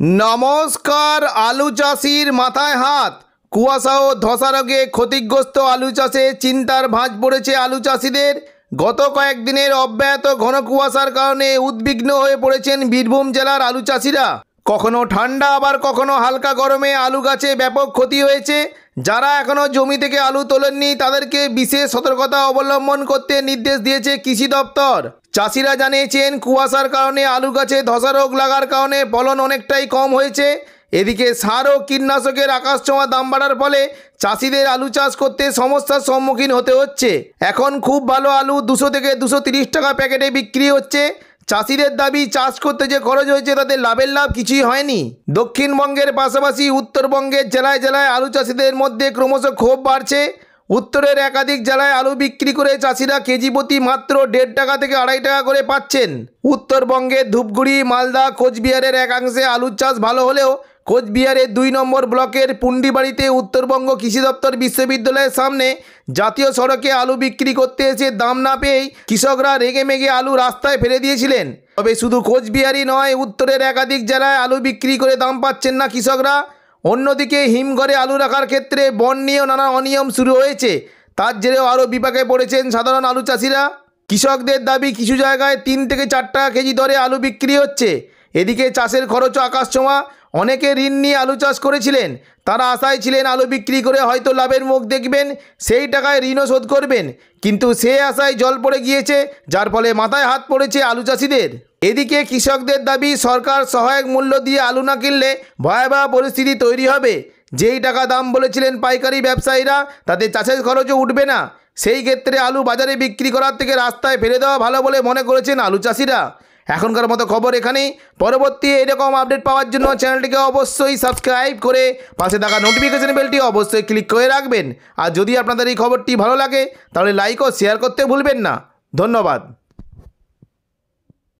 নমস্কার, আলু চাষির মাথায় হাত। কুয়াশা ও ধসা রোগে ক্ষতিগ্রস্ত আলু চাষে চিন্তার ভাঁজ পড়েছে আলু চাষিদের। গত কয়েকদিনের অব্যাহত ঘন কুয়াশার কারণে উদ্বিগ্ন হয়ে পড়েছেন বীরভূম জেলার আলু চাষিরা। কখনো ঠান্ডা, আবার কখনো হালকা গরমে আলু গাছে ব্যাপক ক্ষতি হয়েছে। যারা এখনও জমি থেকে আলু তোলেননি, তাদেরকে বিশেষ সতর্কতা অবলম্বন করতে নির্দেশ দিয়েছে কৃষি দপ্তর। চাষিরা জানিয়েছেন, কুয়াশার কারণে আলু গাছে ধসা রোগ লাগার কারণে ফলন অনেকটাই কম হয়েছে। এদিকে সার ও কীটনাশকের আকাশছোঁয়া দাম বাড়ার ফলে চাষিদের আলু চাষ করতে সমস্যার সম্মুখীন হতে হচ্ছে। এখন খুব ভালো আলু দুশো থেকে দুশো টাকা প্যাকেটে বিক্রি হচ্ছে। চাষিদের দাবি, চাষ করতে যে খরচ হয়েছে তাতে লাভের লাভ কিছুই হয়নি। দক্ষিণবঙ্গের পাশাপাশি উত্তরবঙ্গের জেলায় জেলায় আলু চাষিদের মধ্যে ক্রমশ ক্ষোভ বাড়ছে। উত্তরের একাধিক জেলায় আলু বিক্রি করে চাষিরা কেজি প্রতি মাত্র দেড় টাকা থেকে আড়াই টাকা করে পাচ্ছেন। উত্তরবঙ্গের ধূপগুড়ি, মালদা, কোচবিহারের একাংশে আলুর চাষ ভালো হলেও কোচবিহারের দুই নম্বর ব্লকের পুন্ডিবাড়িতে উত্তরবঙ্গ কৃষি দপ্তর বিশ্ববিদ্যালয়ের সামনে জাতীয় সড়কে আলু বিক্রি করতে এসে দাম না পেয়েই কৃষকরা রেগে মেগে আলু রাস্তায় ফেলে দিয়েছিলেন। তবে শুধু কোচবিহারই নয়, উত্তরের একাধিক জেলায় আলু বিক্রি করে দাম পাচ্ছেন না কৃষকরা। অন্যদিকে হিমঘরে আলু রাখার ক্ষেত্রে বন নিয়েও নানা অনিয়ম শুরু হয়েছে। তার জেরেও আরও বিপাকে পড়েছেন সাধারণ আলু চাষিরা। কৃষকদের দাবি, কিছু জায়গায় তিন থেকে চার টাকা কেজি দরে আলু বিক্রি হচ্ছে। এদিকে চাষের খরচও আকাশছোঁয়া অনেকে ঋণ নিয়ে আলু চাষ করেছিলেন। তারা আশায় ছিলেন আলু বিক্রি করে হয়তো লাভের মুখ দেখবেন, সেই টাকায় ঋণও শোধ করবেন। কিন্তু সে আশায় জল পড়ে গিয়েছে, যার ফলে মাথায় হাত পড়েছে আলু চাষিদের। এদিকে কৃষকদের দাবি, সরকার সহায়ক মূল্য দিয়ে আলু না কিনলে ভয়াবহ পরিস্থিতি তৈরি হবে। যেই টাকা দাম বলেছিলেন পাইকারি ব্যবসায়ীরা, তাতে চাষের খরচও উঠবে না। সেই ক্ষেত্রে আলু বাজারে বিক্রি করার থেকে রাস্তায় ফেলে দেওয়া ভালো বলে মনে করেছেন আলু চাষিরা। এখনকার মতো খবর এখানেই। পরবর্তী এরকম আপডেট পাওয়ার জন্য চ্যানেলটিকে অবশ্যই সাবস্ক্রাইব করে পাশে থাকা নোটিফিকেশন বেলটি অবশ্যই ক্লিক করে রাখবেন। আর যদি আপনাদের এই খবরটি ভালো লাগে, তাহলে লাইক ও শেয়ার করতে ভুলবেন না। ধন্যবাদ।